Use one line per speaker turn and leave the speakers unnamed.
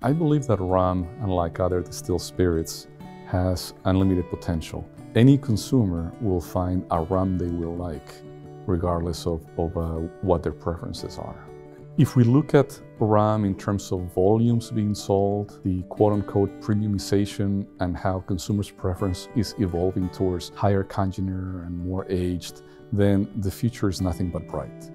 I believe that rum, unlike other distilled spirits, has unlimited potential. Any consumer will find a rum they will like, regardless of, of uh, what their preferences are. If we look at rum in terms of volumes being sold, the quote unquote premiumization, and how consumers' preference is evolving towards higher congener and more aged, then the future is nothing but bright.